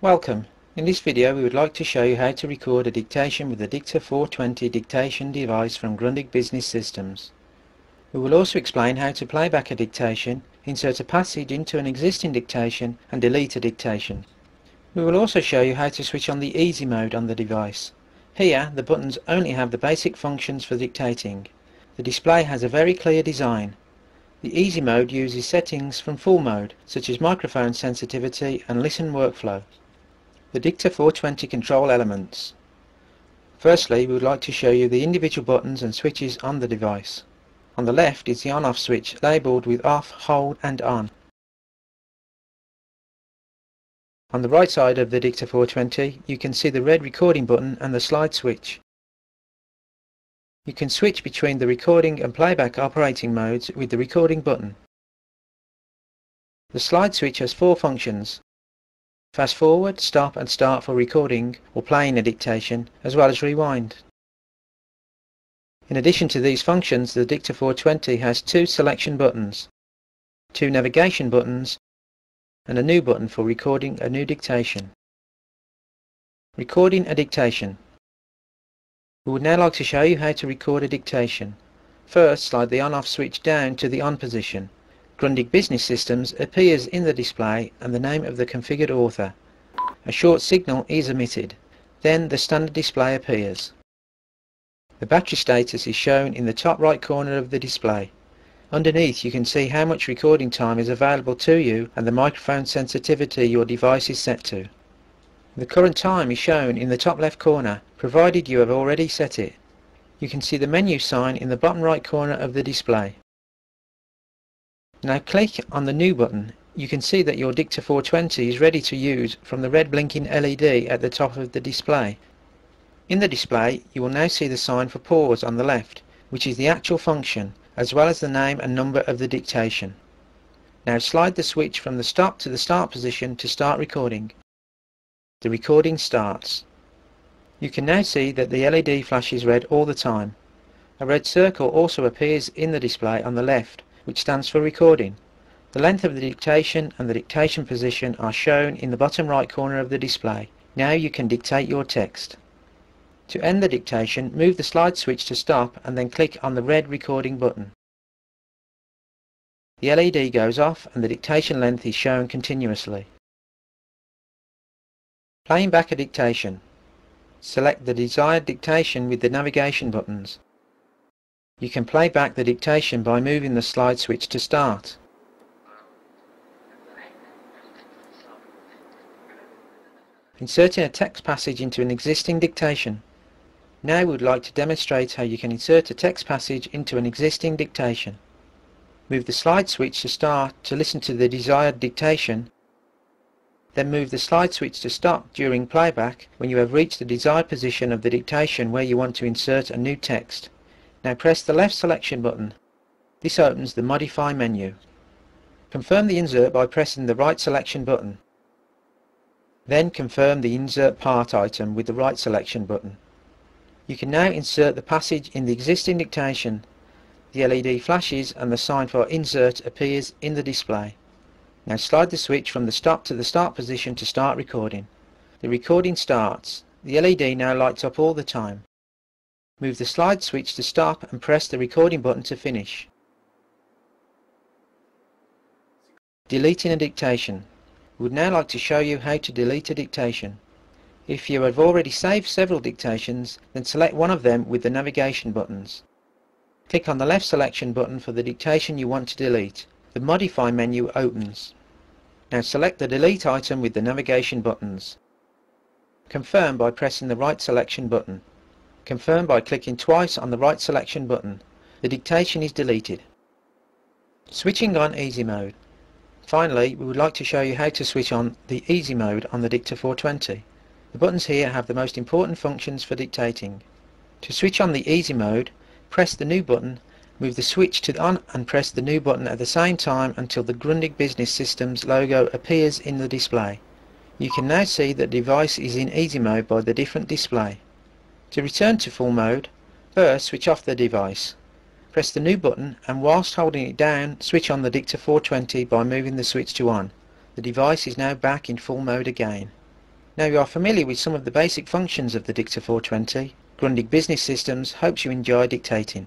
Welcome. In this video we would like to show you how to record a dictation with the Digta 420 dictation device from Grundig Business Systems. We will also explain how to play back a dictation, insert a passage into an existing dictation and delete a dictation. We will also show you how to switch on the easy mode on the device. Here the buttons only have the basic functions for dictating. The display has a very clear design. The easy mode uses settings from full mode such as microphone sensitivity and listen workflow. The Digta 420 control elements. Firstly, we would like to show you the individual buttons and switches on the device. On the left is the on-off switch labelled with off, hold and on. On the right side of the Digta 420 you can see the red recording button and the slide switch. You can switch between the recording and playback operating modes with the recording button. The slide switch has four functions Fast forward, stop and start for recording or playing a dictation, as well as rewind. In addition to these functions, the Digta 420 has two selection buttons, two navigation buttons, and a new button for recording a new dictation. Recording a dictation. We would now like to show you how to record a dictation. First, slide the on-off switch down to the on position. Grundig Business Systems appears in the display and the name of the configured author. A short signal is emitted. Then the standard display appears. The battery status is shown in the top right corner of the display. Underneath you can see how much recording time is available to you and the microphone sensitivity your device is set to. The current time is shown in the top left corner, provided you have already set it. You can see the menu sign in the bottom right corner of the display. Now click on the New button. You can see that your Digta 420 is ready to use from the red blinking LED at the top of the display. In the display you will now see the sign for pause on the left, which is the actual function, as well as the name and number of the dictation. Now slide the switch from the stop to the start position to start recording. The recording starts. You can now see that the LED flashes red all the time. A red circle also appears in the display on the left which stands for recording. The length of the dictation and the dictation position are shown in the bottom right corner of the display. Now you can dictate your text. To end the dictation, move the slide switch to stop and then click on the red recording button. The LED goes off and the dictation length is shown continuously. Playing back a dictation. Select the desired dictation with the navigation buttons. You can play back the dictation by moving the slide switch to start. Inserting a text passage into an existing dictation. Now we would like to demonstrate how you can insert a text passage into an existing dictation. Move the slide switch to start to listen to the desired dictation, then move the slide switch to stop during playback when you have reached the desired position of the dictation where you want to insert a new text. Now press the left selection button. This opens the Modify menu. Confirm the insert by pressing the right selection button. Then confirm the insert part item with the right selection button. You can now insert the passage in the existing dictation. The LED flashes and the sign for insert appears in the display. Now slide the switch from the stop to the start position to start recording. The recording starts. The LED now lights up all the time. Move the slide switch to stop and press the recording button to finish. Deleting a dictation. We would now like to show you how to delete a dictation. If you have already saved several dictations, then select one of them with the navigation buttons. Click on the left selection button for the dictation you want to delete. The Modify menu opens. Now select the Delete item with the navigation buttons. Confirm by pressing the right selection button. Confirm by clicking twice on the right selection button. The dictation is deleted. Switching on Easy Mode. Finally, we would like to show you how to switch on the Easy Mode on the Digta 420. The buttons here have the most important functions for dictating. To switch on the Easy Mode, press the New button, move the switch to on and press the New button at the same time until the Grundig Business Systems logo appears in the display. You can now see that the device is in Easy Mode by the different display. To return to full mode, first switch off the device. Press the new button and whilst holding it down, switch on the Digta 420 by moving the switch to on. The device is now back in full mode again. Now you are familiar with some of the basic functions of the Digta 420. Grundig Business Systems hopes you enjoy dictating.